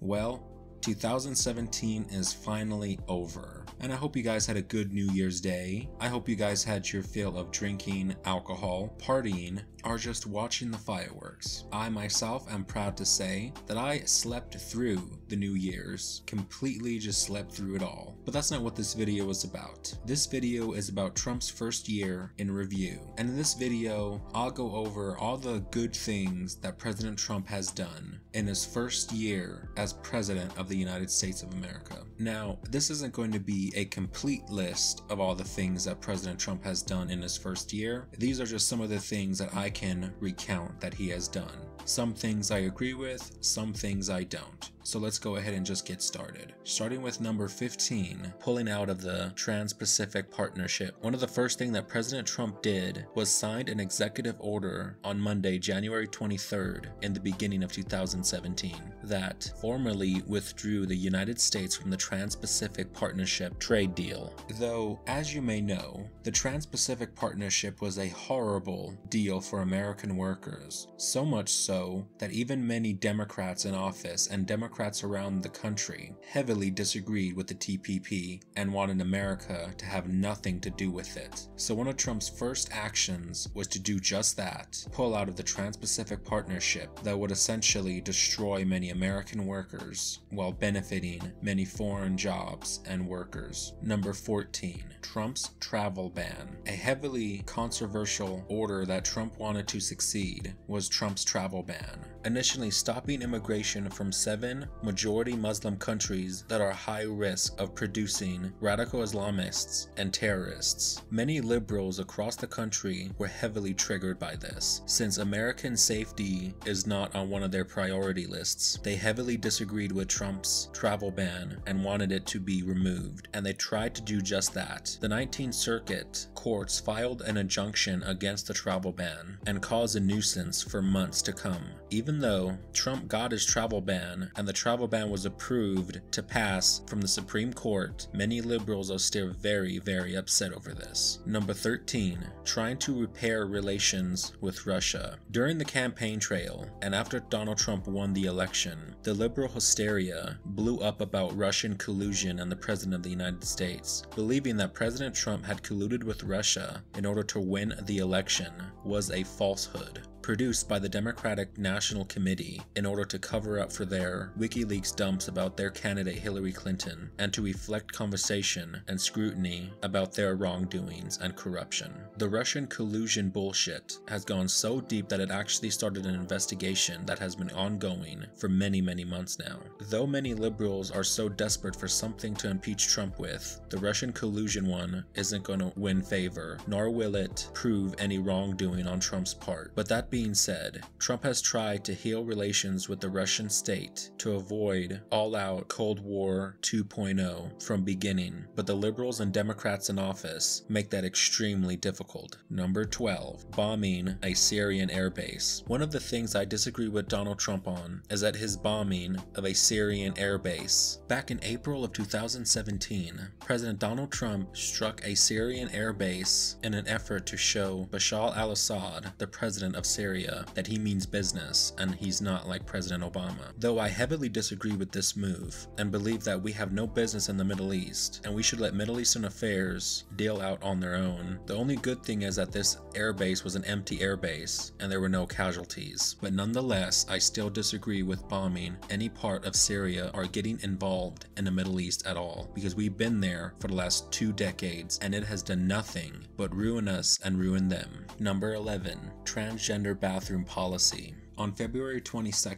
Well, 2017 is finally over. And I hope you guys had a good New Year's Day. I hope you guys had your fill of drinking, alcohol, partying, or just watching the fireworks. I myself am proud to say that I slept through the New Year's, completely just slept through it all. But that's not what this video is about. This video is about Trump's first year in review. And in this video, I'll go over all the good things that President Trump has done in his first year as President of the United States of America. Now, this isn't going to be a complete list of all the things that President Trump has done in his first year. These are just some of the things that I can recount that he has done. Some things I agree with, some things I don't. So let's go ahead and just get started. Starting with number 15, pulling out of the Trans-Pacific Partnership. One of the first thing that President Trump did was signed an executive order on Monday, January 23rd, in the beginning of 2017, that formally withdrew the United States from the Trans-Pacific Partnership trade deal. Though, as you may know, the Trans-Pacific Partnership was a horrible deal for American workers, so much so that even many Democrats in office and Democrats Democrats around the country heavily disagreed with the TPP and wanted America to have nothing to do with it. So one of Trump's first actions was to do just that, pull out of the Trans-Pacific Partnership that would essentially destroy many American workers while benefiting many foreign jobs and workers. Number 14. Trump's travel ban. A heavily controversial order that Trump wanted to succeed was Trump's travel ban, initially stopping immigration from seven majority Muslim countries that are high risk of producing radical Islamists and terrorists. Many liberals across the country were heavily triggered by this. Since American safety is not on one of their priority lists, they heavily disagreed with Trump's travel ban and wanted it to be removed, and they tried to do just that. The 19th Circuit courts filed an injunction against the travel ban and caused a nuisance for months to come. Even though Trump got his travel ban and the travel ban was approved to pass from the Supreme Court, many liberals are still very, very upset over this. Number 13, trying to repair relations with Russia. During the campaign trail, and after Donald Trump won the election, the liberal hysteria blew up about Russian collusion and the President of the United States. Believing that President Trump had colluded with Russia in order to win the election was a falsehood produced by the Democratic National Committee in order to cover up for their WikiLeaks dumps about their candidate Hillary Clinton and to reflect conversation and scrutiny about their wrongdoings and corruption. The Russian collusion bullshit has gone so deep that it actually started an investigation that has been ongoing for many, many months now. Though many liberals are so desperate for something to impeach Trump with, the Russian collusion one isn't going to win favor, nor will it prove any wrongdoing on Trump's part. But that being said, Trump has tried to heal relations with the Russian state to avoid all-out Cold War 2.0 from beginning, but the liberals and Democrats in office make that extremely difficult. Number 12. Bombing a Syrian airbase. One of the things I disagree with Donald Trump on is that his bombing of a Syrian airbase. Back in April of 2017, President Donald Trump struck a Syrian airbase in an effort to show Bashar al-Assad, the president of Syria, that he means business and he's not like President Obama. Though I heavily disagree with this move and believe that we have no business in the Middle East and we should let Middle Eastern affairs deal out on their own. The only good thing is that this airbase was an empty airbase and there were no casualties. But nonetheless, I still disagree with bombing any part of Syria or getting involved in the Middle East at all because we've been there for the last two decades and it has done nothing but ruin us and ruin them. Number 11. Transgender bathroom policy. On February 22,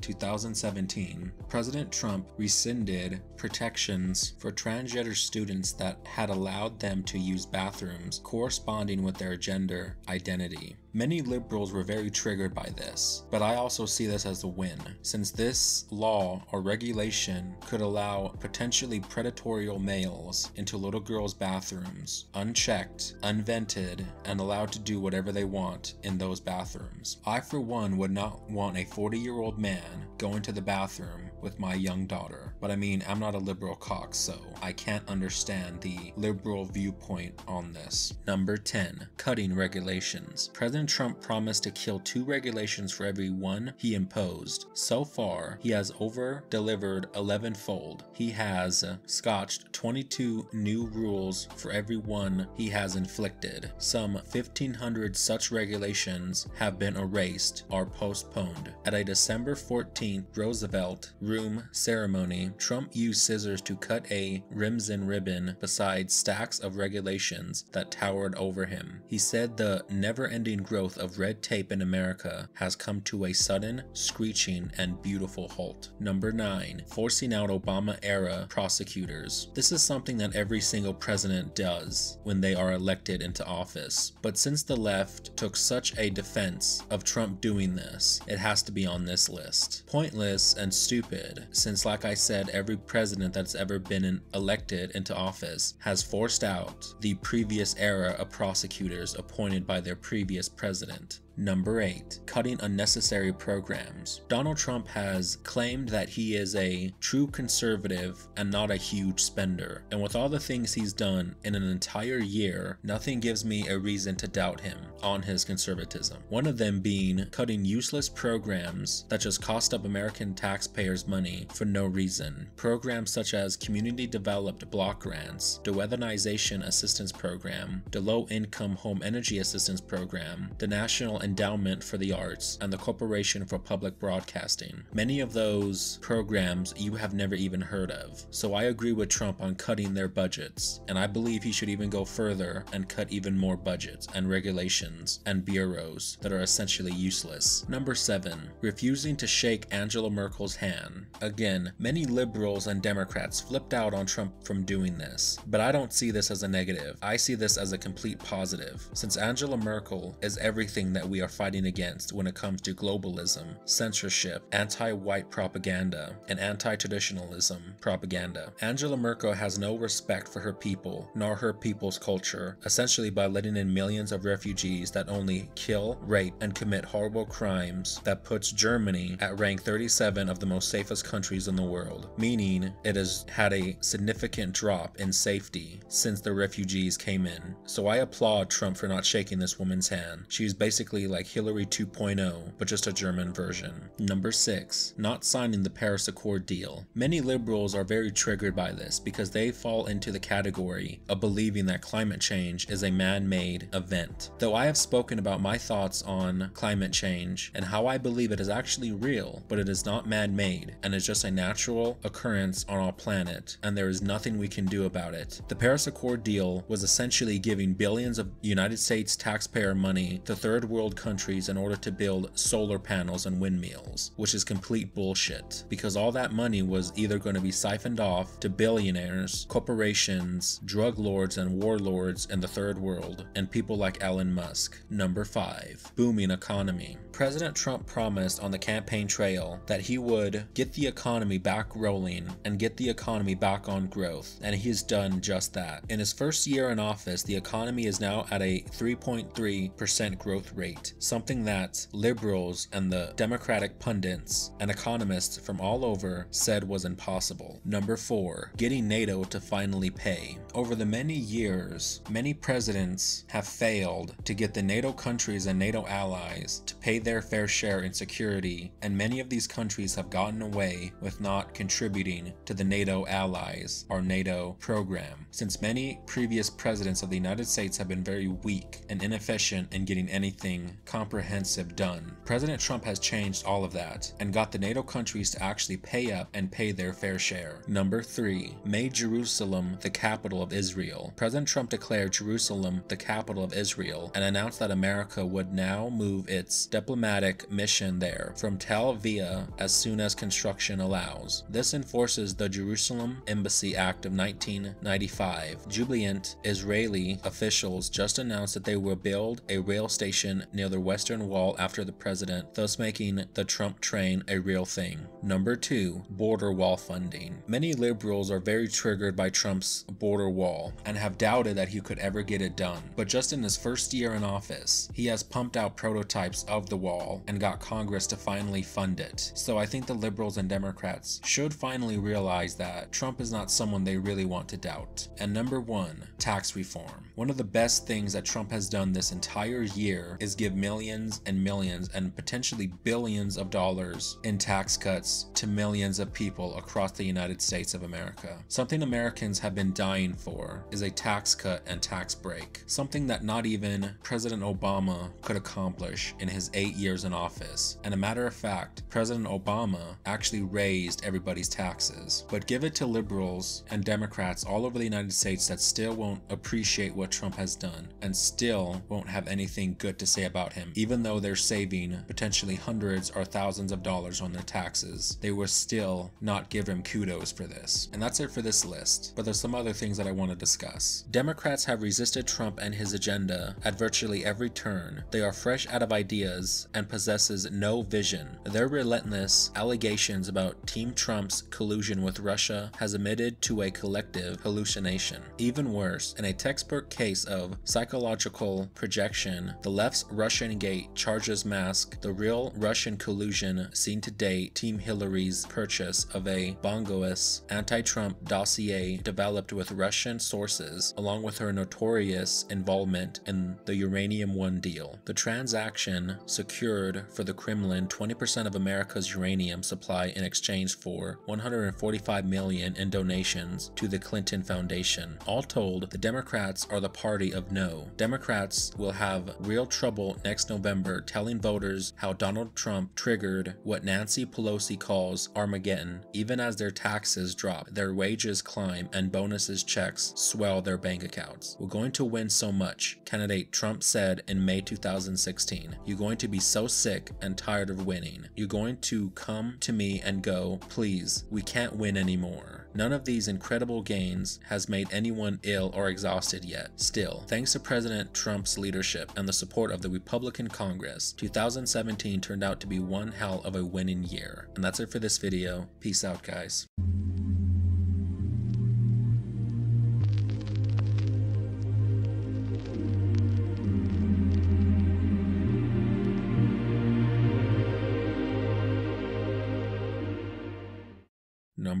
2017, President Trump rescinded protections for transgender students that had allowed them to use bathrooms corresponding with their gender identity. Many liberals were very triggered by this, but I also see this as a win, since this law or regulation could allow potentially predatory males into little girls' bathrooms, unchecked, unvented, and allowed to do whatever they want in those bathrooms. I for one would not want a 40 year old man going to the bathroom with my young daughter. But I mean, I'm not a liberal cock, so I can't understand the liberal viewpoint on this. Number 10. Cutting regulations. President Trump promised to kill two regulations for every one he imposed. So far, he has over delivered 11 fold. He has scotched 22 new rules for every one he has inflicted. Some 1500 such regulations have been erased or postponed. At a December 14th Roosevelt room ceremony, Trump used scissors to cut a Remsen ribbon beside stacks of regulations that towered over him. He said the never ending growth of red tape in America has come to a sudden, screeching, and beautiful halt. Number 9. Forcing out Obama era prosecutors. This is something that every single president does when they are elected into office. But since the left took such a defense of Trump doing this, it has to be on this list. Pointless and stupid, since, like I said, every president that's ever been elected into office has forced out the previous era of prosecutors appointed by their previous president. Number 8. Cutting unnecessary programs. Donald Trump has claimed that he is a true conservative and not a huge spender, and with all the things he's done in an entire year, nothing gives me a reason to doubt him on his conservatism. One of them being cutting useless programs that just cost up American taxpayers money for no reason. Programs such as Community Developed Block Grants, the Weatherization Assistance Program, the Low Income Home Energy Assistance Program, the National Endowment for the Arts, and the Corporation for Public Broadcasting. Many of those programs you have never even heard of. So I agree with Trump on cutting their budgets, and I believe he should even go further and cut even more budgets and regulations and bureaus that are essentially useless. Number 7. Refusing to shake Angela Merkel's hand. Again, many liberals and Democrats flipped out on Trump from doing this, but I don't see this as a negative. I see this as a complete positive, since Angela Merkel is everything that we are fighting against when it comes to globalism, censorship, anti white propaganda, and anti traditionalism propaganda. Angela Merkel has no respect for her people nor her people's culture, essentially by letting in millions of refugees that only kill, rape, and commit horrible crimes that puts Germany at rank 37 of the most safest countries in the world, meaning it has had a significant drop in safety since the refugees came in. So I applaud Trump for not shaking this woman's hand. She's basically like Hillary 2.0, but just a German version. Number 6. Not signing the Paris Accord deal. Many liberals are very triggered by this because they fall into the category of believing that climate change is a man-made event. Though I have spoken about my thoughts on climate change and how I believe it is actually real, but it is not man-made and is just a natural occurrence on our planet and there is nothing we can do about it. The Paris Accord deal was essentially giving billions of United States taxpayer money to third world countries in order to build solar panels and windmills, which is complete bullshit because all that money was either going to be siphoned off to billionaires, corporations, drug lords and warlords in the third world, and people like Elon Musk. Number 5. Booming economy. President Trump promised on the campaign trail that he would get the economy back rolling and get the economy back on growth, and he's done just that. In his first year in office, the economy is now at a 3.3% growth rate, something that liberals and the Democratic pundits and economists from all over said was impossible. Number 4. Getting NATO to finally pay. Over the many years, many presidents have failed to get the NATO countries and NATO allies to pay their fair share in security, and many of these countries have gotten away with not contributing to the NATO allies or NATO program, since many previous presidents of the United States have been very weak and inefficient in getting anything comprehensive done. President Trump has changed all of that and got the NATO countries to actually pay up and pay their fair share. Number 3. Made Jerusalem the capital of Israel. President Trump declared Jerusalem the capital of Israel and announced that America would now move its diplomatic mission there from Tel Aviv as soon as construction allows. This enforces the Jerusalem Embassy Act of 1995. Jubilant Israeli officials just announced that they will build a rail station near the Western Wall after the president, thus making the Trump train a real thing. Number 2. Border wall funding. Many liberals are very triggered by Trump's border wall and have doubted that he could ever get it done. But just in his first year in office, he has pumped out prototypes of the wall and got Congress to finally fund it. So I think the liberals and Democrats should finally realize that Trump is not someone they really want to doubt. And number one, tax reform. One of the best things that Trump has done this entire year is give millions and millions and potentially billions of dollars in tax cuts to millions of people across the United States of America. Something Americans have been dying for is a tax cut and tax break, something that not even President Obama could accomplish in his eight years in office. And a matter of fact, President Obama actually raised everybody's taxes. But give it to liberals and Democrats all over the United States that still won't appreciate what Trump has done and still won't have anything good to say about him. Even though they're saving potentially hundreds or thousands of dollars on their taxes, they will still not give him kudos for this. And that's it for this list. But there's some other things that I want to discuss. Democrats have resisted Trump and his agenda at virtually every turn. They are fresh out of ideas and possesses no vision. Their relentless allegations about Team Trump's collusion with Russia has admitted to a collective hallucination. Even worse, in a textbook case of psychological projection, the left's Russian Gate charges mask the real Russian collusion seen to date Team Hillary's purchase of a bongoous anti-Trump dossier developed with Russian sources along with her notorious involvement in the Uranium One deal. The transaction secured for the Kremlin 20% of America's uranium supply in exchange for 145 million in donations to the Clinton Foundation. All told, the Democrats are the party of no. Democrats will have real trouble next November telling voters how Donald Trump triggered what Nancy Pelosi calls Armageddon, even as their taxes drop, their wages climb, and bonuses checks swell their bank accounts. We're going to win so much, candidate Trump said in May 2016. You're going to be so sick and tired of winning. You're going to come to me and go, please, we can't win anymore. None of these incredible gains has made anyone ill or exhausted yet. Still, thanks to President Trump's leadership and the support of the Republican Congress, 2017 turned out to be one hell of a winning year. And that's it for this video. Peace out, guys.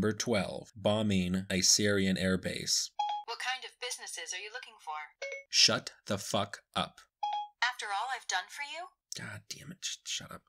Number 12. Bombing a Syrian airbase. What kind of businesses are you looking for? Shut the fuck up. After all I've done for you? God damn it, shut up.